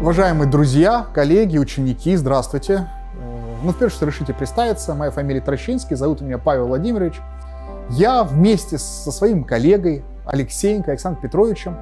Уважаемые друзья, коллеги, ученики, здравствуйте. Ну, в первую очередь, решите представиться. Моя фамилия Трощинский, зовут меня Павел Владимирович. Я вместе со своим коллегой Алексеенко Александром Петровичем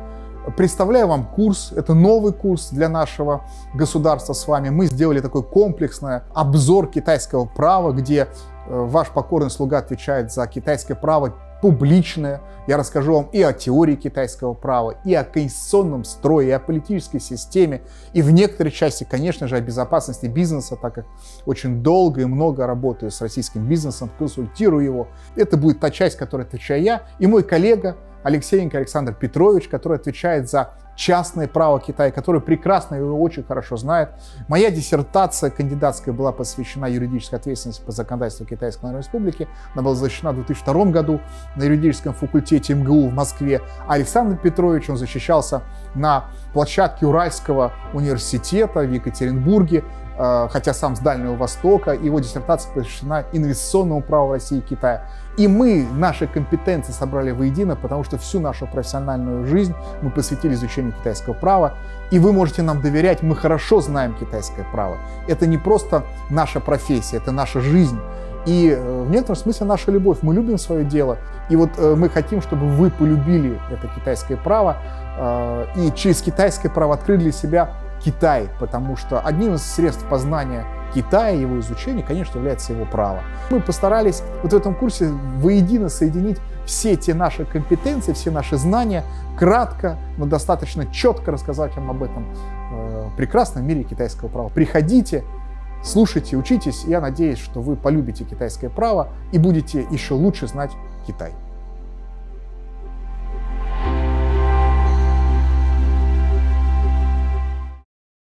представляю вам курс. Это новый курс для нашего государства с вами. Мы сделали такой комплексный обзор китайского права, где э, ваш покорный слуга отвечает за китайское право публичное. Я расскажу вам и о теории китайского права, и о конституционном строе, и о политической системе, и в некоторой части, конечно же, о безопасности бизнеса, так как очень долго и много работаю с российским бизнесом, консультирую его. Это будет та часть, которой отвечаю я, и мой коллега Алексеенко Александр Петрович, который отвечает за частное право Китая, который прекрасно его очень хорошо знает. Моя диссертация кандидатская была посвящена юридической ответственности по законодательству Китайской Народной Республики. Она была защищена в 2002 году на юридическом факультете МГУ в Москве. Александр Петрович, он защищался на площадке Уральского университета в Екатеринбурге, э, хотя сам с Дальнего Востока. Его диссертация посвящена инвестиционному праву России и Китая. И мы наши компетенции собрали воедино, потому что всю нашу профессиональную жизнь мы посвятили изучению китайского права. И вы можете нам доверять, мы хорошо знаем китайское право. Это не просто наша профессия, это наша жизнь. И э, в некотором смысле наша любовь. Мы любим свое дело. И вот э, мы хотим, чтобы вы полюбили это китайское право. Э, и через китайское право открыли для себя Китай. Потому что одним из средств познания Китая, его изучения, конечно, является его право. Мы постарались вот в этом курсе воедино соединить все те наши компетенции, все наши знания, кратко, но достаточно четко рассказать вам об этом э, прекрасном мире китайского права. Приходите, слушайте, учитесь. Я надеюсь, что вы полюбите китайское право и будете еще лучше знать Китай.